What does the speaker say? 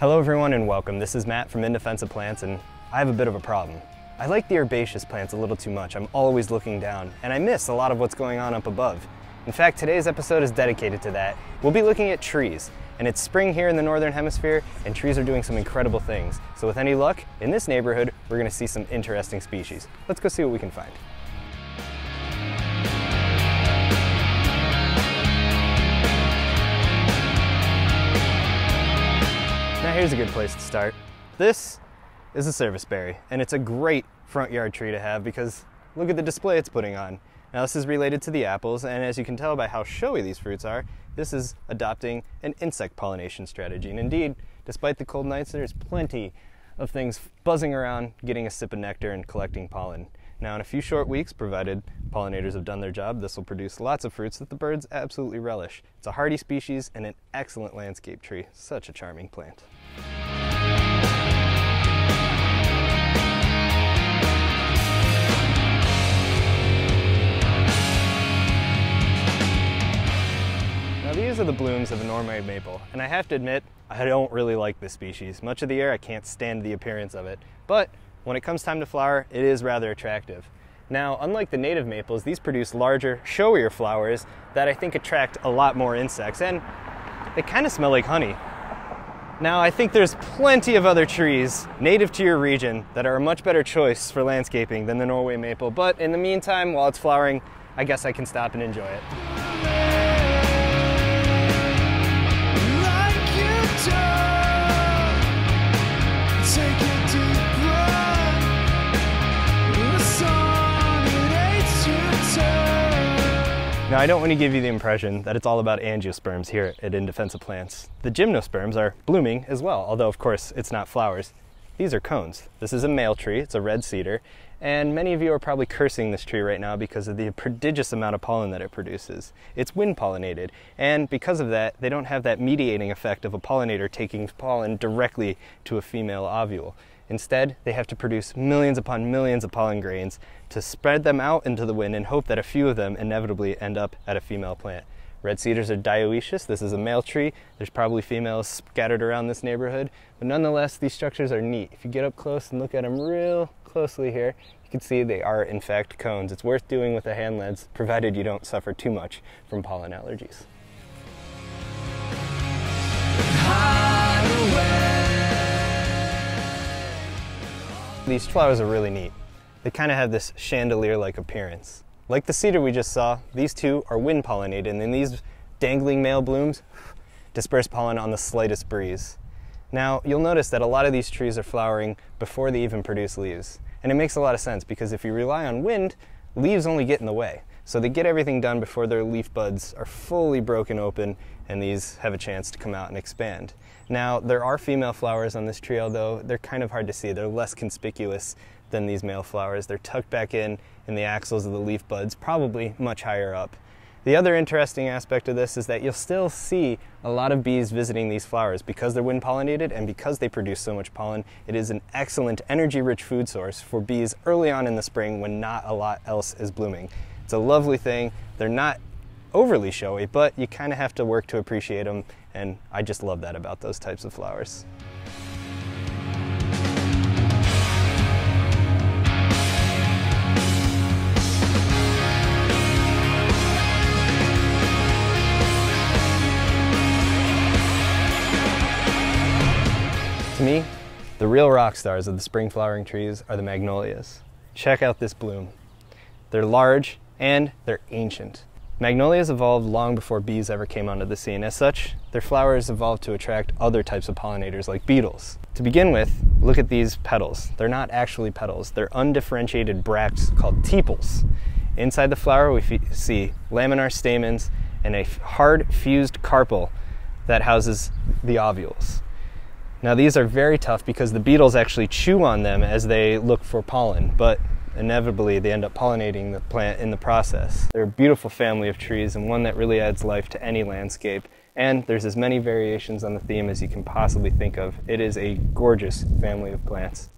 Hello everyone and welcome. This is Matt from In Defense Plants and I have a bit of a problem. I like the herbaceous plants a little too much. I'm always looking down and I miss a lot of what's going on up above. In fact, today's episode is dedicated to that. We'll be looking at trees and it's spring here in the Northern Hemisphere and trees are doing some incredible things. So with any luck, in this neighborhood, we're gonna see some interesting species. Let's go see what we can find. Now here's a good place to start. This is a serviceberry, and it's a great front yard tree to have because look at the display it's putting on. Now this is related to the apples, and as you can tell by how showy these fruits are, this is adopting an insect pollination strategy. And indeed, despite the cold nights, there's plenty of things buzzing around, getting a sip of nectar and collecting pollen. Now in a few short weeks, provided pollinators have done their job, this will produce lots of fruits that the birds absolutely relish. It's a hardy species and an excellent landscape tree. Such a charming plant. Now these are the blooms of a Norway maple, and I have to admit, I don't really like this species. Much of the year I can't stand the appearance of it, but when it comes time to flower, it is rather attractive. Now, unlike the native maples, these produce larger, showier flowers that I think attract a lot more insects, and they kind of smell like honey. Now, I think there's plenty of other trees native to your region that are a much better choice for landscaping than the Norway maple, but in the meantime, while it's flowering, I guess I can stop and enjoy it. Now, I don't want to give you the impression that it's all about angiosperms here at In Defense of Plants. The gymnosperms are blooming as well, although, of course, it's not flowers. These are cones. This is a male tree, it's a red cedar, and many of you are probably cursing this tree right now because of the prodigious amount of pollen that it produces. It's wind pollinated, and because of that, they don't have that mediating effect of a pollinator taking pollen directly to a female ovule. Instead, they have to produce millions upon millions of pollen grains to spread them out into the wind and hope that a few of them inevitably end up at a female plant. Red cedars are dioecious. This is a male tree. There's probably females scattered around this neighborhood, but nonetheless, these structures are neat. If you get up close and look at them real closely here, you can see they are in fact cones. It's worth doing with a hand lens, provided you don't suffer too much from pollen allergies. These flowers are really neat. They kind of have this chandelier-like appearance. Like the cedar we just saw, these two are wind pollinated and these dangling male blooms disperse pollen on the slightest breeze. Now, you'll notice that a lot of these trees are flowering before they even produce leaves. And it makes a lot of sense because if you rely on wind, leaves only get in the way. So they get everything done before their leaf buds are fully broken open and these have a chance to come out and expand. Now, there are female flowers on this tree, although they're kind of hard to see. They're less conspicuous than these male flowers. They're tucked back in in the axils of the leaf buds, probably much higher up. The other interesting aspect of this is that you'll still see a lot of bees visiting these flowers because they're wind pollinated and because they produce so much pollen. It is an excellent energy rich food source for bees early on in the spring when not a lot else is blooming. It's a lovely thing. They're not overly showy, but you kind of have to work to appreciate them, and I just love that about those types of flowers. To me, the real rock stars of the spring flowering trees are the magnolias. Check out this bloom. They're large and they're ancient. Magnolias evolved long before bees ever came onto the scene. As such, their flowers evolved to attract other types of pollinators like beetles. To begin with, look at these petals. They're not actually petals, they're undifferentiated bracts called tepals. Inside the flower, we see laminar stamens and a hard fused carpel that houses the ovules. Now, these are very tough because the beetles actually chew on them as they look for pollen, but inevitably they end up pollinating the plant in the process. They're a beautiful family of trees and one that really adds life to any landscape. And there's as many variations on the theme as you can possibly think of. It is a gorgeous family of plants.